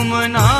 तुम ना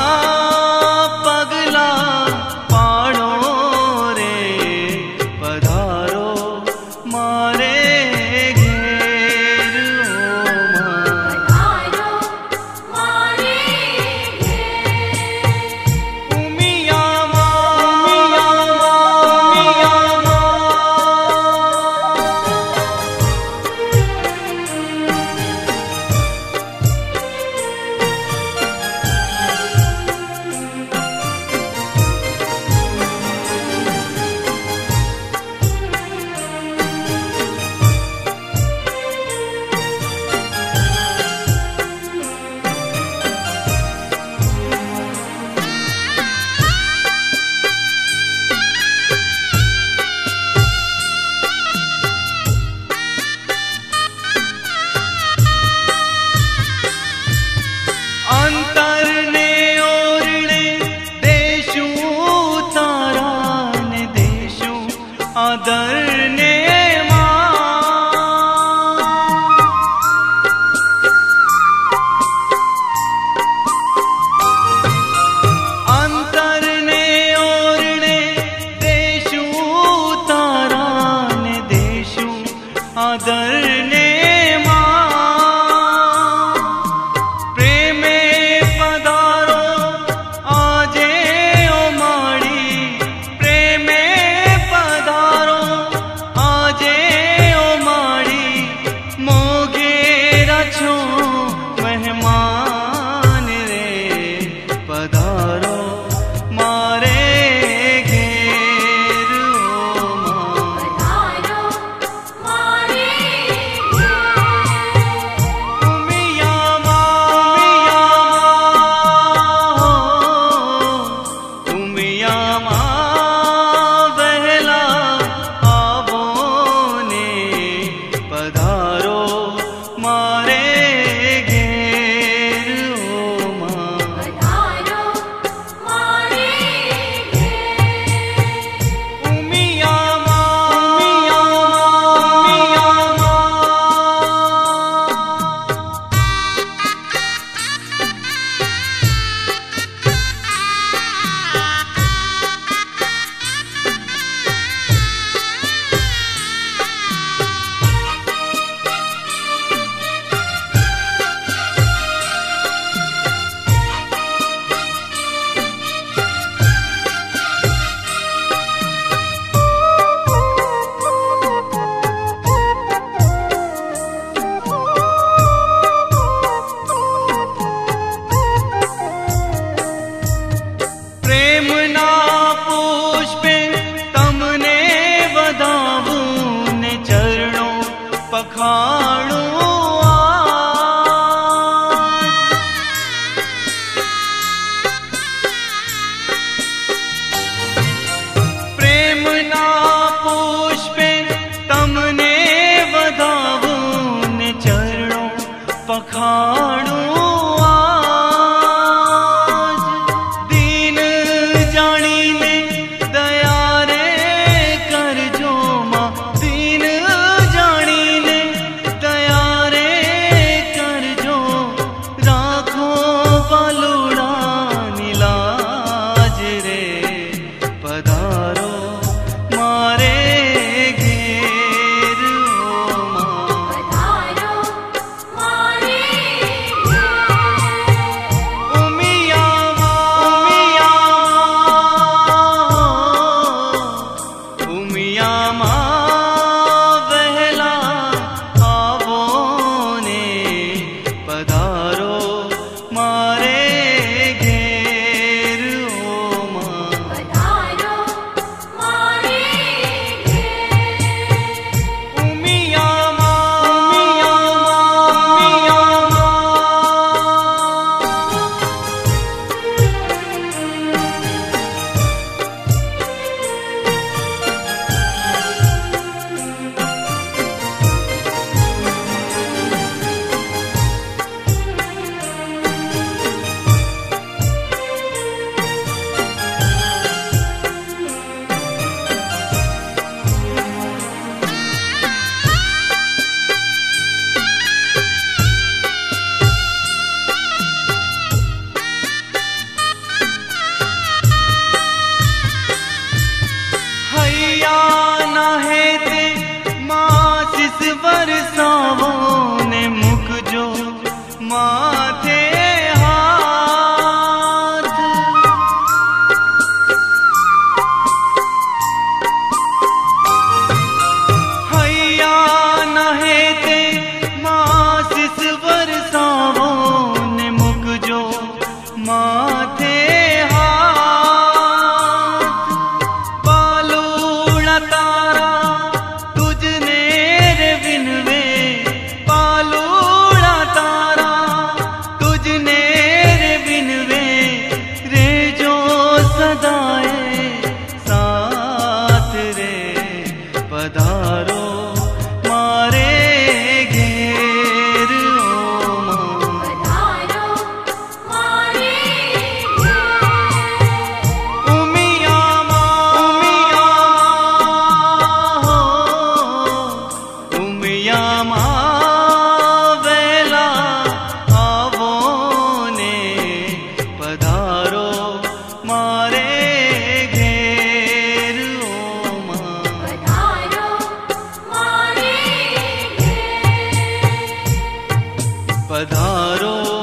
पधारो